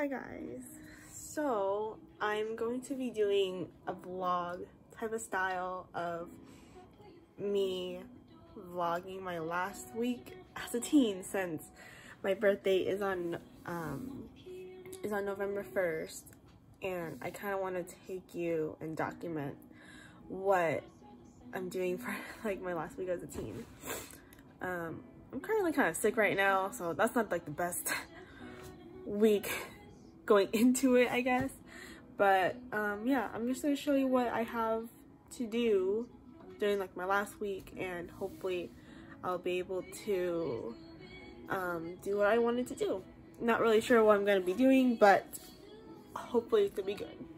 Hi guys. So I'm going to be doing a vlog type of style of me vlogging my last week as a teen since my birthday is on um, is on November 1st and I kind of want to take you and document what I'm doing for like my last week as a teen. Um, I'm currently kind of sick right now, so that's not like the best week going into it, I guess. But um, yeah, I'm just gonna show you what I have to do during like my last week, and hopefully I'll be able to um, do what I wanted to do. Not really sure what I'm gonna be doing, but hopefully it's gonna be good.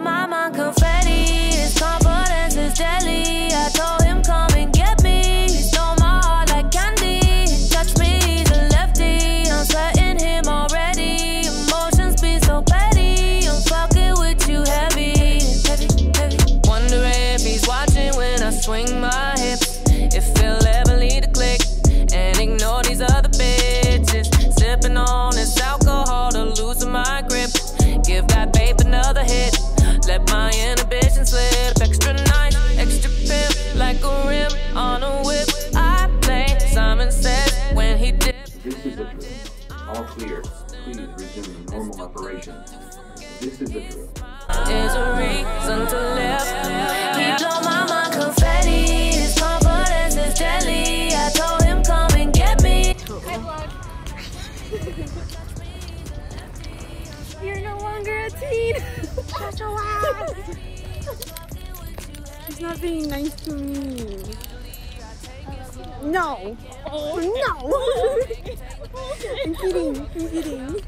My mind confetti. His confidence is deadly. I told normal. This is a drill. There's a reason to live. He blow my mind confetti. His confidence is deadly. I told him come and get me. You're no longer a teen. Shut your ass. She's not being nice to me. No. Oh no. I'm kidding. I'm kidding.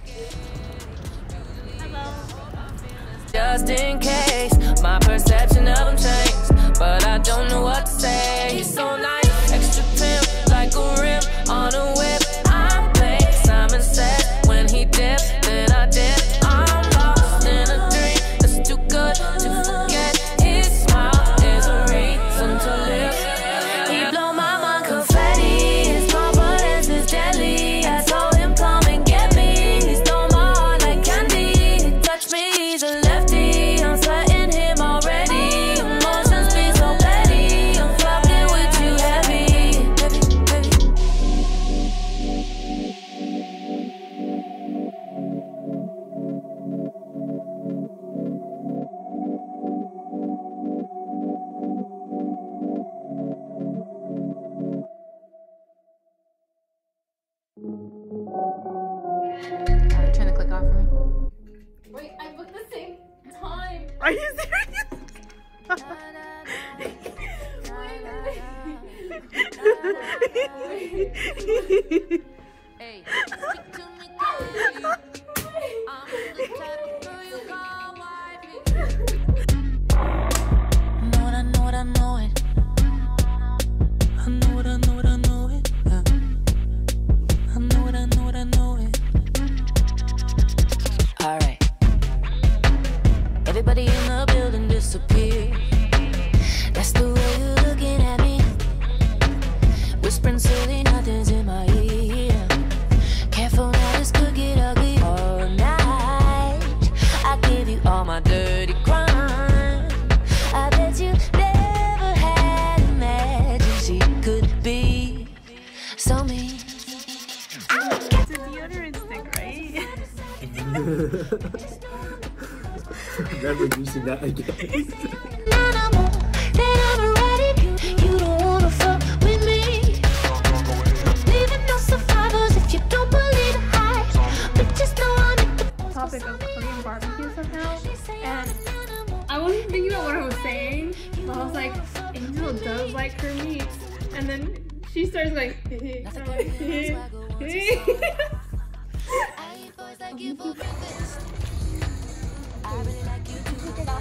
Just in case Are you trying to click off for me? Wait, I booked the same time. Are you serious? Hey, speak to me clearly. I'm the type of girl you call wifey. Know it, I know it, know I'm at the Topic of Korean barbecue somehow, and I wasn't thinking about what I was saying, but I was like, Angel does like her meats, and then she starts going, and I'm like, Happy birthday!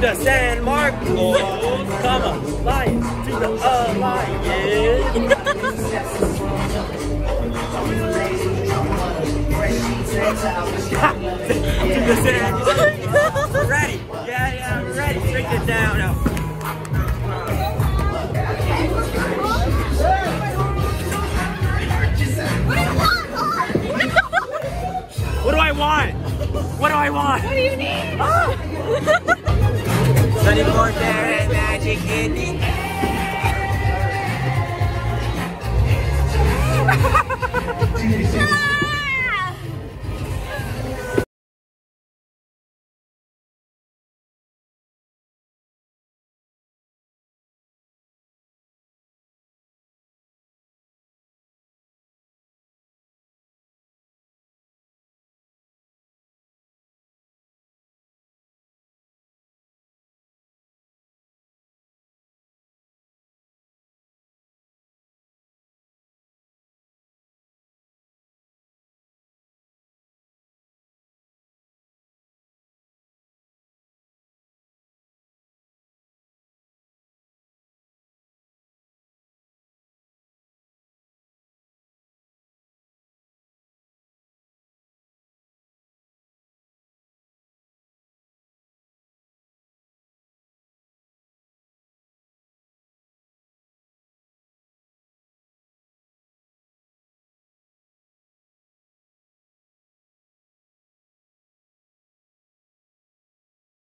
the San mark. Oh, come on, lion to the lion. to the sand. ready? Yeah, yeah, we're ready. Drink it down now. What do I want? What do I want? What do you need? Sunny there and magic in the air.